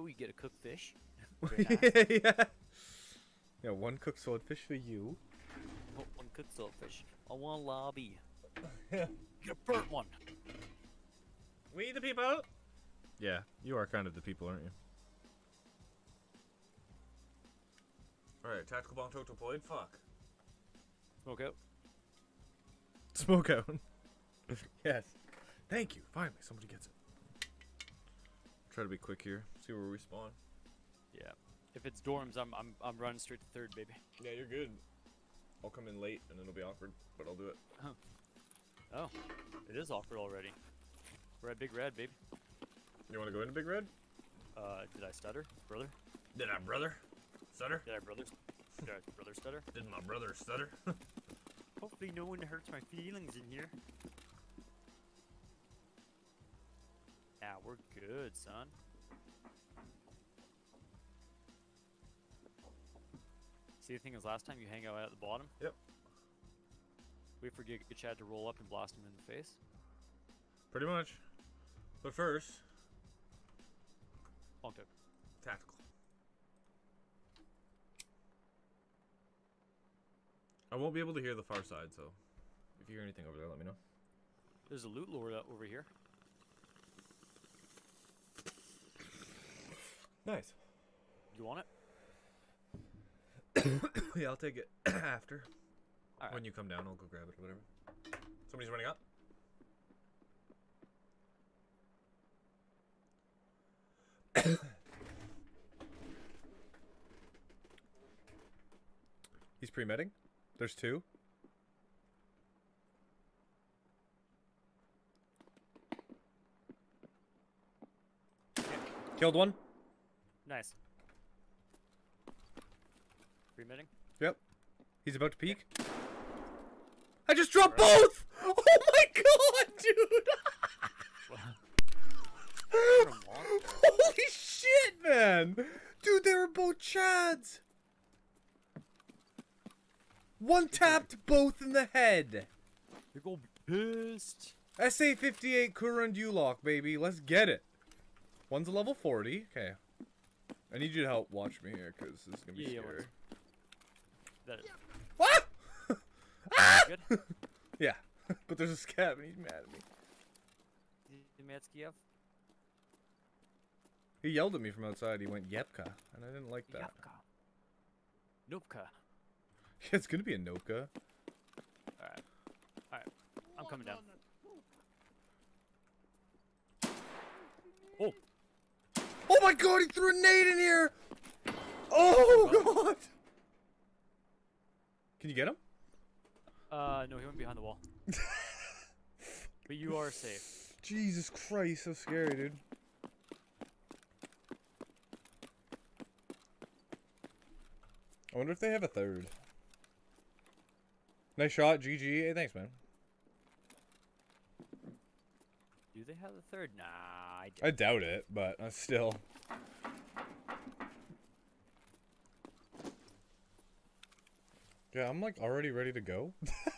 go, you get a cooked fish. yeah, yeah. Yeah, one cooked swordfish for you. Oh, one cooked swordfish. I want a lobby. Yeah. Get a burnt one. We the people. Yeah, you are kind of the people, aren't you? All right, tactical bomb total deployed. Fuck. Smoke out. Smoke out. yes. Thank you. Finally, somebody gets it. Try to be quick here. See where we spawn. Yeah. If it's dorms, I'm I'm I'm running straight to third, baby. Yeah, you're good. I'll come in late and it'll be awkward, but I'll do it. Oh, it is awkward already. We're at Big Red, baby. You want to go into Big Red? Uh, did I stutter, brother? Did I, brother? Stutter? Did I brother? Did I brother stutter? Did my brother stutter? Hopefully, no one hurts my feelings in here. We're good, son. See, the thing is, last time you hang out at the bottom. Yep. Wait for Giga Chad to roll up and blast him in the face. Pretty much. But first, Long tip. tactical. I won't be able to hear the far side, so if you hear anything over there, let me know. There's a loot lure over here. Nice. You want it? yeah, I'll take it after. Alright. When you come down, I'll go grab it or whatever. Somebody's running up. He's pre-medding? There's two? Killed one? Nice. Remitting? Yep. He's about to peek. I just dropped both! Oh my god, dude! Holy shit, man! Dude, they were both Chads! One tapped both in the head. You're be pissed. SA58 Kurund U-Lock, baby. Let's get it. One's a level 40. Okay. I need you to help watch me here, because this is going to be Yeah, yeah, scary. What? Ah! good? Yeah. but there's a scab and he's mad at me. Dematsky He yelled at me from outside. He went, Yepka. And I didn't like that. Nopka. it's going to be a Noka. Alright. Alright. I'm coming down. Oh my god, he threw a nade in here! Oh god! Can you get him? Uh, no, he went behind the wall. but you are safe. Jesus Christ, so scary, dude. I wonder if they have a third. Nice shot, GG. Hey, thanks, man. Do they have the third? Nah, I I doubt it, but uh, still. Yeah, I'm like already ready to go.